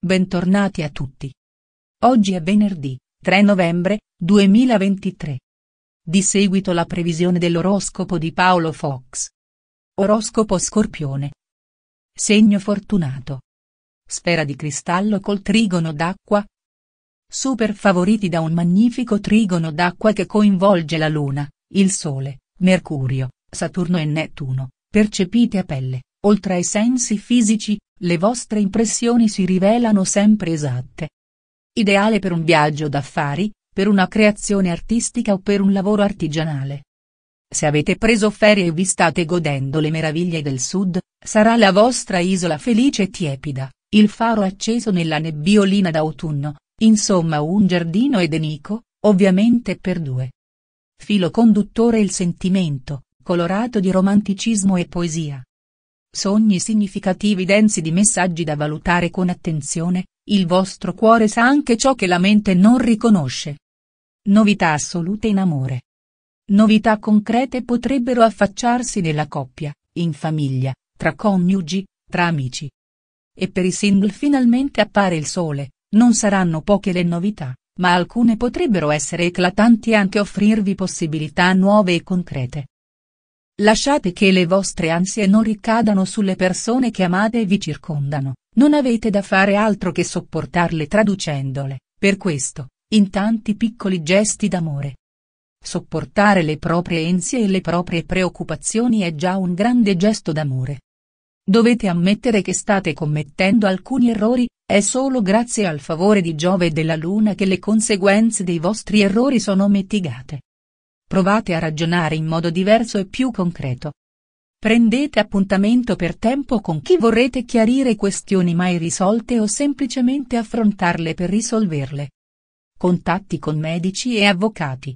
bentornati a tutti. Oggi è venerdì, 3 novembre, 2023. Di seguito la previsione dell'oroscopo di Paolo Fox. Oroscopo Scorpione. Segno fortunato. Sfera di cristallo col trigono d'acqua. Super favoriti da un magnifico trigono d'acqua che coinvolge la Luna, il Sole, Mercurio, Saturno e Nettuno, percepite a pelle, oltre ai sensi fisici, le vostre impressioni si rivelano sempre esatte. Ideale per un viaggio d'affari, per una creazione artistica o per un lavoro artigianale. Se avete preso ferie e vi state godendo le meraviglie del sud, sarà la vostra isola felice e tiepida, il faro acceso nella nebbiolina d'autunno, insomma un giardino edenico, ovviamente per due. Filo conduttore il sentimento, colorato di romanticismo e poesia. Sogni significativi densi di messaggi da valutare con attenzione, il vostro cuore sa anche ciò che la mente non riconosce. Novità assolute in amore. Novità concrete potrebbero affacciarsi nella coppia, in famiglia, tra coniugi, tra amici. E per i single finalmente appare il sole, non saranno poche le novità, ma alcune potrebbero essere eclatanti e anche offrirvi possibilità nuove e concrete. Lasciate che le vostre ansie non ricadano sulle persone che amate e vi circondano, non avete da fare altro che sopportarle traducendole, per questo, in tanti piccoli gesti d'amore. Sopportare le proprie ansie e le proprie preoccupazioni è già un grande gesto d'amore. Dovete ammettere che state commettendo alcuni errori, è solo grazie al favore di Giove e della Luna che le conseguenze dei vostri errori sono mitigate provate a ragionare in modo diverso e più concreto. Prendete appuntamento per tempo con chi vorrete chiarire questioni mai risolte o semplicemente affrontarle per risolverle. Contatti con medici e avvocati.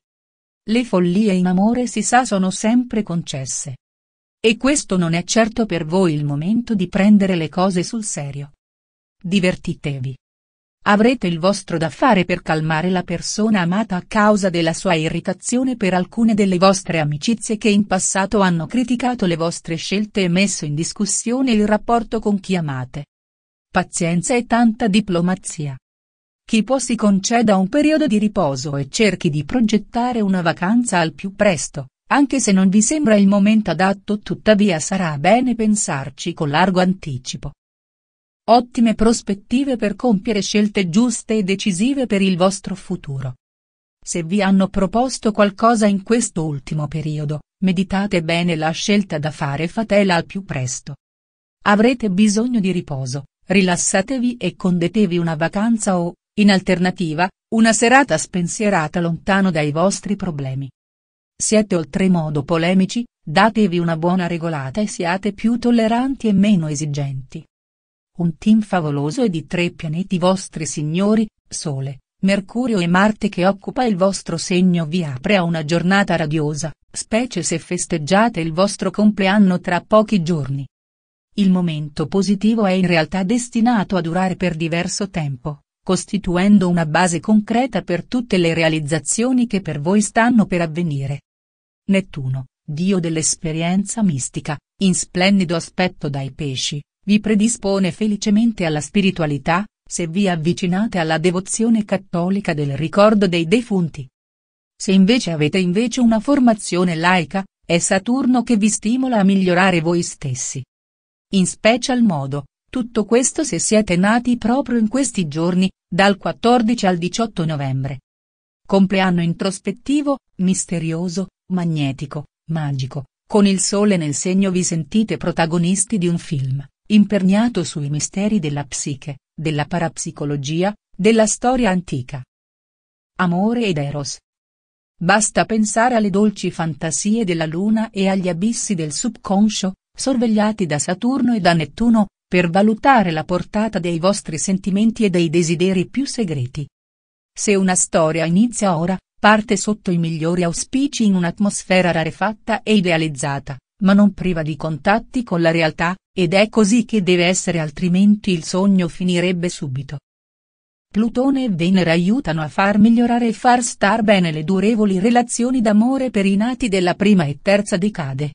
Le follie in amore si sa sono sempre concesse. E questo non è certo per voi il momento di prendere le cose sul serio. Divertitevi. Avrete il vostro da fare per calmare la persona amata a causa della sua irritazione per alcune delle vostre amicizie che in passato hanno criticato le vostre scelte e messo in discussione il rapporto con chi amate. Pazienza e tanta diplomazia. Chi può si conceda un periodo di riposo e cerchi di progettare una vacanza al più presto, anche se non vi sembra il momento adatto tuttavia sarà bene pensarci con largo anticipo. Ottime prospettive per compiere scelte giuste e decisive per il vostro futuro. Se vi hanno proposto qualcosa in questo ultimo periodo, meditate bene la scelta da fare fatela al più presto. Avrete bisogno di riposo, rilassatevi e condetevi una vacanza o, in alternativa, una serata spensierata lontano dai vostri problemi. Siete oltremodo polemici, datevi una buona regolata e siate più tolleranti e meno esigenti un team favoloso e di tre pianeti vostri signori, Sole, Mercurio e Marte che occupa il vostro segno vi apre a una giornata radiosa, specie se festeggiate il vostro compleanno tra pochi giorni. Il momento positivo è in realtà destinato a durare per diverso tempo, costituendo una base concreta per tutte le realizzazioni che per voi stanno per avvenire. Nettuno, dio dell'esperienza mistica, in splendido aspetto dai pesci, vi predispone felicemente alla spiritualità, se vi avvicinate alla devozione cattolica del ricordo dei defunti. Se invece avete invece una formazione laica, è Saturno che vi stimola a migliorare voi stessi. In special modo, tutto questo se siete nati proprio in questi giorni, dal 14 al 18 novembre. Compleanno introspettivo, misterioso, magnetico, magico, con il sole nel segno vi sentite protagonisti di un film imperniato sui misteri della psiche, della parapsicologia, della storia antica. Amore ed Eros. Basta pensare alle dolci fantasie della Luna e agli abissi del subconscio, sorvegliati da Saturno e da Nettuno, per valutare la portata dei vostri sentimenti e dei desideri più segreti. Se una storia inizia ora, parte sotto i migliori auspici in un'atmosfera rarefatta e idealizzata, ma non priva di contatti con la realtà, ed è così che deve essere altrimenti il sogno finirebbe subito. Plutone e Venere aiutano a far migliorare e far star bene le durevoli relazioni d'amore per i nati della prima e terza decade.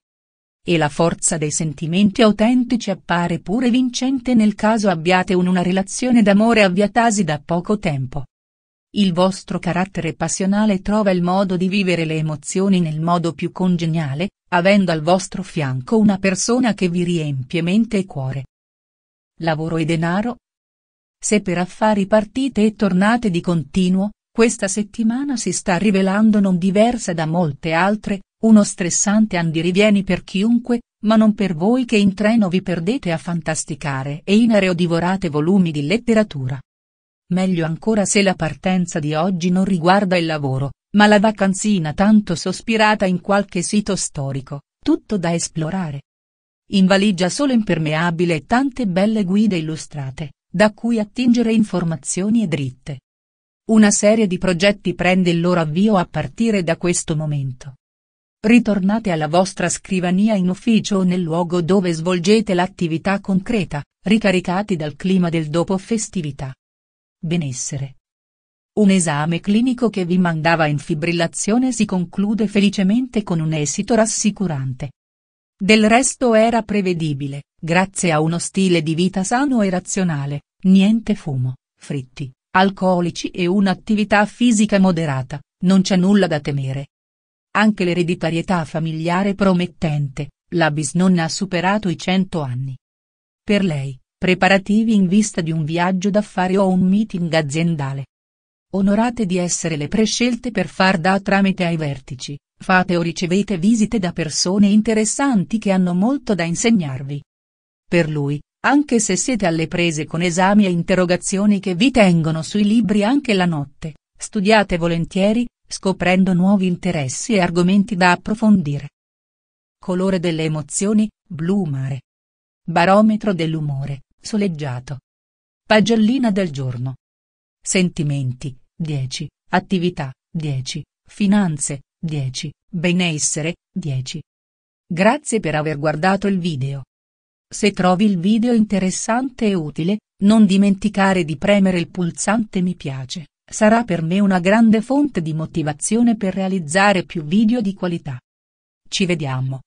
e la forza dei sentimenti autentici appare pure vincente nel caso abbiate un una relazione d'amore avviatasi da poco tempo. Il vostro carattere passionale trova il modo di vivere le emozioni nel modo più congeniale, avendo al vostro fianco una persona che vi riempie mente e cuore. Lavoro e denaro? Se per affari partite e tornate di continuo, questa settimana si sta rivelando non diversa da molte altre, uno stressante andirivieni per chiunque, ma non per voi che in treno vi perdete a fantasticare e in aereo divorate volumi di letteratura. Meglio ancora se la partenza di oggi non riguarda il lavoro, ma la vacanzina tanto sospirata in qualche sito storico, tutto da esplorare. In valigia solo impermeabile e tante belle guide illustrate, da cui attingere informazioni e dritte. Una serie di progetti prende il loro avvio a partire da questo momento. Ritornate alla vostra scrivania in ufficio o nel luogo dove svolgete l'attività concreta, ricaricati dal clima del dopo festività benessere. Un esame clinico che vi mandava in fibrillazione si conclude felicemente con un esito rassicurante. Del resto era prevedibile, grazie a uno stile di vita sano e razionale, niente fumo, fritti, alcolici e un'attività fisica moderata, non c'è nulla da temere. Anche l'ereditarietà familiare promettente, la bisnonna ha superato i cento anni. Per lei, Preparativi in vista di un viaggio d'affari o un meeting aziendale. Onorate di essere le prescelte per far da tramite ai vertici, fate o ricevete visite da persone interessanti che hanno molto da insegnarvi. Per lui, anche se siete alle prese con esami e interrogazioni che vi tengono sui libri anche la notte, studiate volentieri, scoprendo nuovi interessi e argomenti da approfondire. Colore delle emozioni, blu mare. Barometro dell'umore, soleggiato. Pagellina del giorno. Sentimenti, 10, attività, 10, finanze, 10, benessere, 10. Grazie per aver guardato il video. Se trovi il video interessante e utile, non dimenticare di premere il pulsante mi piace, sarà per me una grande fonte di motivazione per realizzare più video di qualità. Ci vediamo.